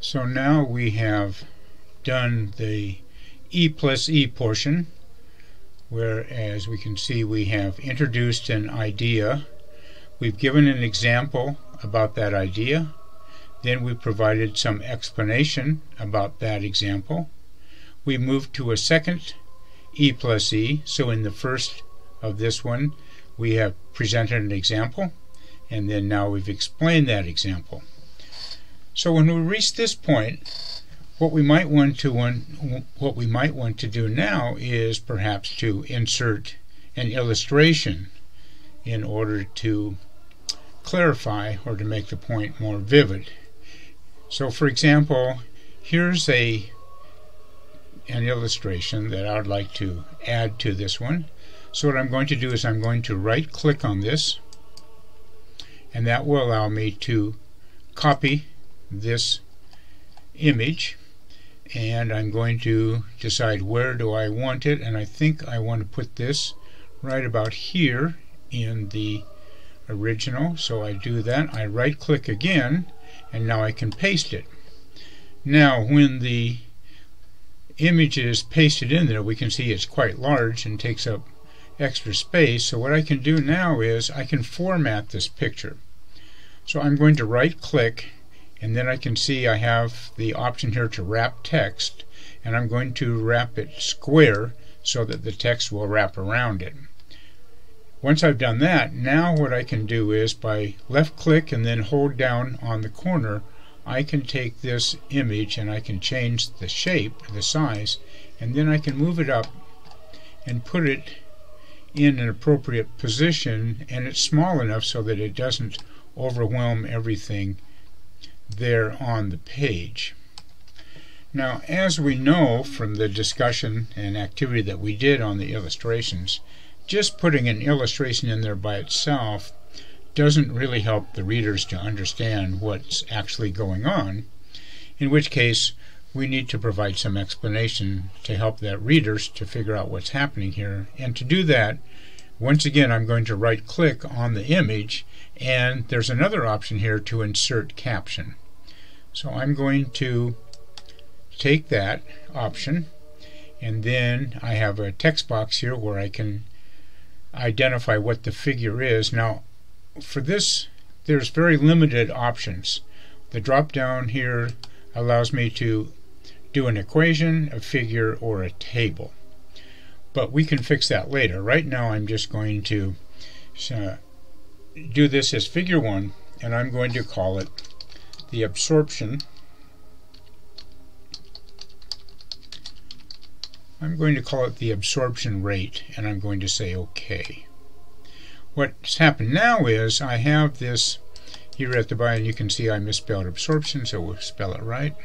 So now we have done the E plus E portion where as we can see we have introduced an idea. We've given an example about that idea. Then we provided some explanation about that example. We moved to a second E plus E. So in the first of this one we have presented an example and then now we've explained that example so when we reach this point, what we might want to what we might want to do now is perhaps to insert an illustration in order to clarify or to make the point more vivid. So for example, here's a an illustration that I would like to add to this one. So what I'm going to do is I'm going to right click on this and that will allow me to copy this image and I'm going to decide where do I want it and I think I want to put this right about here in the original. So I do that. I right click again and now I can paste it. Now when the image is pasted in there we can see it's quite large and takes up extra space. So what I can do now is I can format this picture. So I'm going to right click and then I can see I have the option here to wrap text and I'm going to wrap it square so that the text will wrap around it. Once I've done that, now what I can do is by left click and then hold down on the corner I can take this image and I can change the shape, the size, and then I can move it up and put it in an appropriate position and it's small enough so that it doesn't overwhelm everything there on the page. Now, as we know from the discussion and activity that we did on the illustrations, just putting an illustration in there by itself doesn't really help the readers to understand what's actually going on, in which case we need to provide some explanation to help the readers to figure out what's happening here. And to do that, once again, I'm going to right click on the image and there's another option here to insert caption. So I'm going to take that option and then I have a text box here where I can identify what the figure is. Now for this there's very limited options. The drop down here allows me to do an equation, a figure, or a table. But we can fix that later. Right now I'm just going to uh, do this as figure 1 and I'm going to call it the absorption I'm going to call it the absorption rate and I'm going to say OK. What's happened now is I have this here at the bottom you can see I misspelled absorption so we'll spell it right.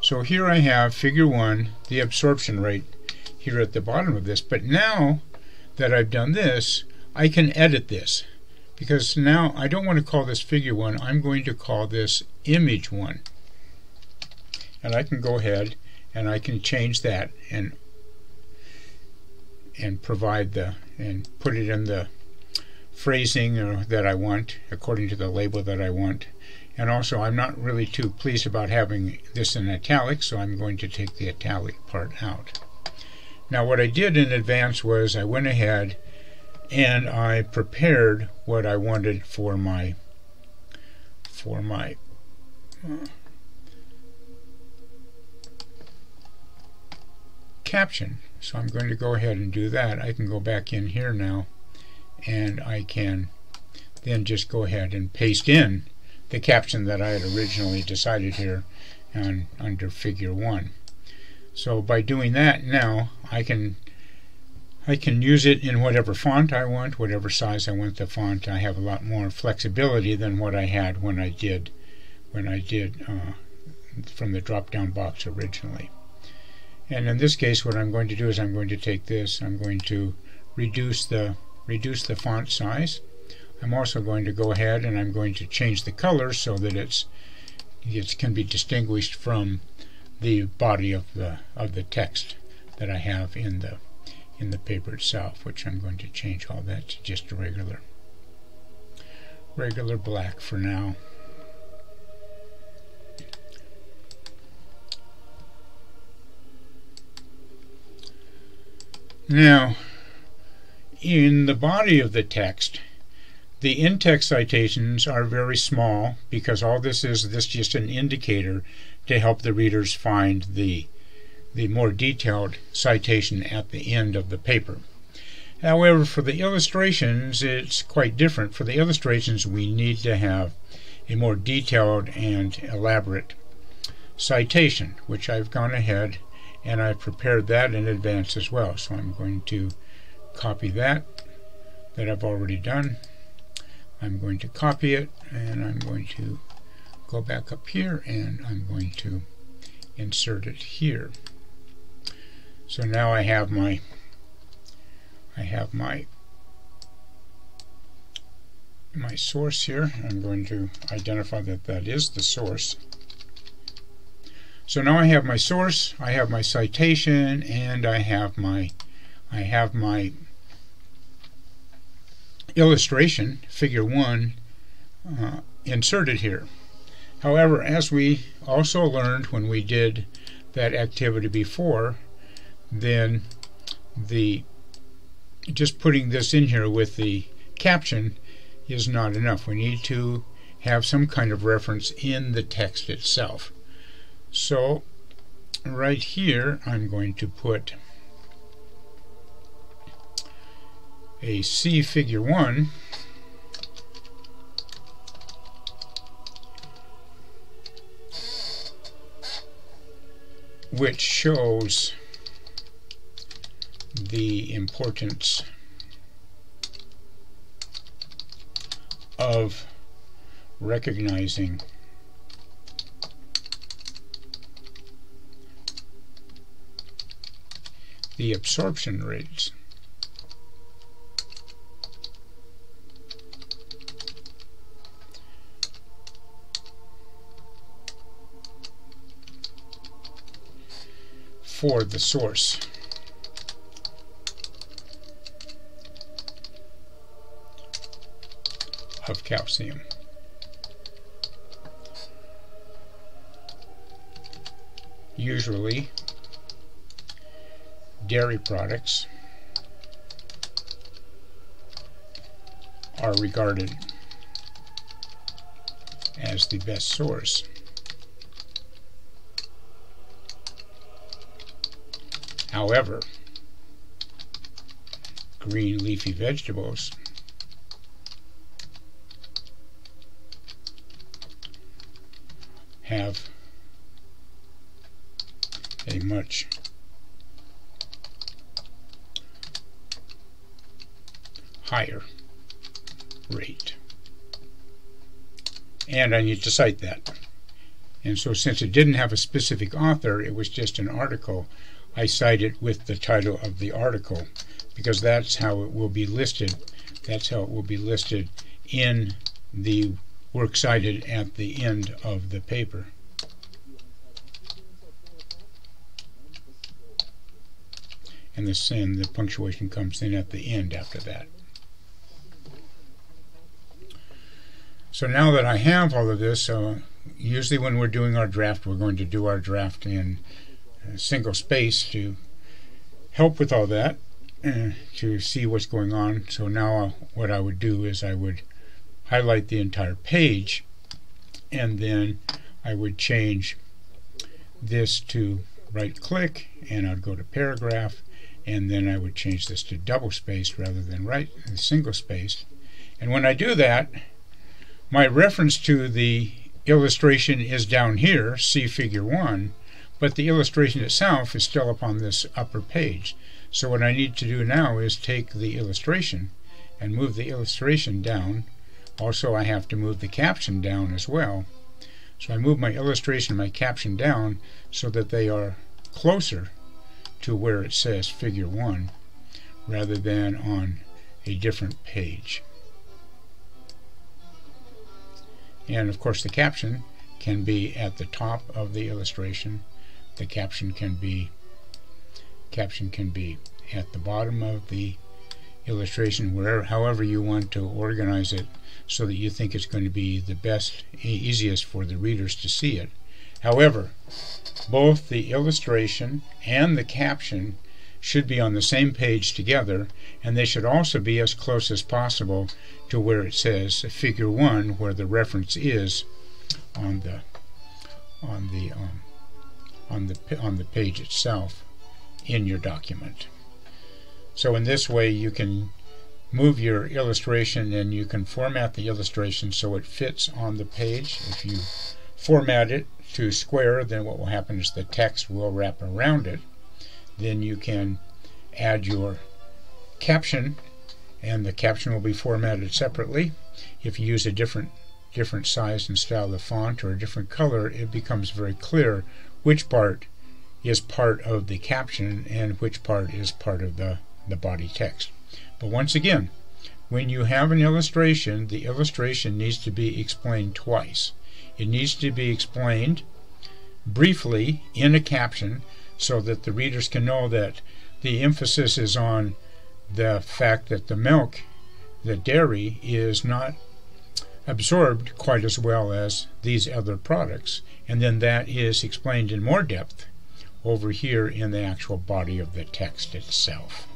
So here I have figure 1 the absorption rate here at the bottom of this but now that I've done this I can edit this because now I don't want to call this figure 1 I'm going to call this image 1 and I can go ahead and I can change that and and provide the and put it in the phrasing uh, that I want according to the label that I want. And also I'm not really too pleased about having this in italic so I'm going to take the italic part out. Now what I did in advance was I went ahead and I prepared what I wanted for my for my uh, caption. So I'm going to go ahead and do that. I can go back in here now and I can then just go ahead and paste in the caption that I had originally decided here on under figure 1 so by doing that now I can I can use it in whatever font I want, whatever size I want the font. I have a lot more flexibility than what I had when I did when I did uh, from the drop-down box originally. And in this case, what I'm going to do is I'm going to take this. I'm going to reduce the reduce the font size. I'm also going to go ahead and I'm going to change the color so that it's it can be distinguished from the body of the of the text that I have in the in the paper itself, which I'm going to change all that to just regular, regular black for now. Now, in the body of the text, the in-text citations are very small because all this is, this is just an indicator to help the readers find the the more detailed citation at the end of the paper. However, for the illustrations, it's quite different. For the illustrations, we need to have a more detailed and elaborate citation, which I've gone ahead and I've prepared that in advance as well. So I'm going to copy that that I've already done. I'm going to copy it and I'm going to go back up here and I'm going to insert it here. So now I have my I have my my source here. I'm going to identify that that is the source. So now I have my source, I have my citation, and I have my I have my illustration, figure 1, uh, inserted here. However, as we also learned when we did that activity before, then the just putting this in here with the caption is not enough. We need to have some kind of reference in the text itself. So right here I'm going to put a see figure 1 which shows the importance of recognizing the absorption rates. for the source. Of calcium. Usually dairy products are regarded as the best source. However, green leafy vegetables have a much higher rate. And I need to cite that. And so since it didn't have a specific author, it was just an article, I cite it with the title of the article because that's how it will be listed. That's how it will be listed in the work cited at the end of the paper. And the, and the punctuation comes in at the end after that. So now that I have all of this, uh, usually when we're doing our draft, we're going to do our draft in single space to help with all that, uh, to see what's going on. So now uh, what I would do is I would highlight the entire page and then I would change this to right click and I'd go to paragraph and then I would change this to double spaced rather than right single spaced and when I do that my reference to the illustration is down here, see figure 1, but the illustration itself is still upon this upper page. So what I need to do now is take the illustration and move the illustration down. Also I have to move the caption down as well. So I move my illustration and my caption down so that they are closer to where it says figure 1 rather than on a different page. And of course the caption can be at the top of the illustration. The caption can be caption can be at the bottom of the illustration wherever however you want to organize it so that you think it's going to be the best easiest for the readers to see it however both the illustration and the caption should be on the same page together, and they should also be as close as possible to where it says Figure 1, where the reference is on the on the um, on the on the page itself in your document. So in this way you can move your illustration and you can format the illustration so it fits on the page. If you format it to square then what will happen is the text will wrap around it. Then you can add your caption and the caption will be formatted separately. If you use a different different size and style of font or a different color it becomes very clear which part is part of the caption and which part is part of the, the body text. But once again, when you have an illustration, the illustration needs to be explained twice. It needs to be explained briefly in a caption so that the readers can know that the emphasis is on the fact that the milk, the dairy, is not absorbed quite as well as these other products. And then that is explained in more depth over here in the actual body of the text itself.